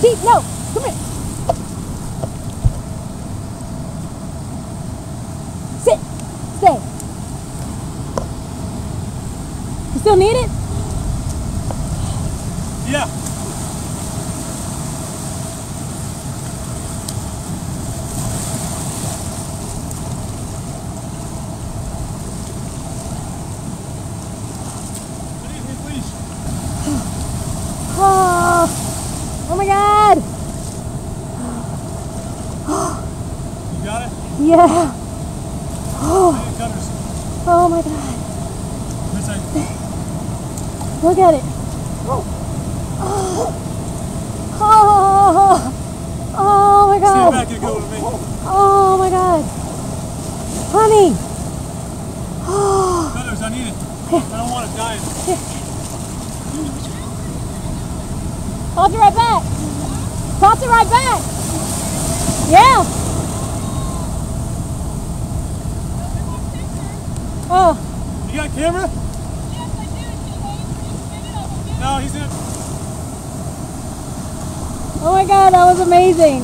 Pete, no! Come here! Sit! Stay! You still need it? Yeah. Yeah. Cutters. Oh my God. Look at it. Oh, oh, oh my Stand God. back and go with me. Oh my God. Honey. Oh, Cutters, I need it. I don't want it dying. toss it right back. Toss it right back. Yeah. Oh, You got camera? Yes, I do. No, he's in. oh my God, that was amazing.